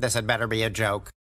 this had better be a joke.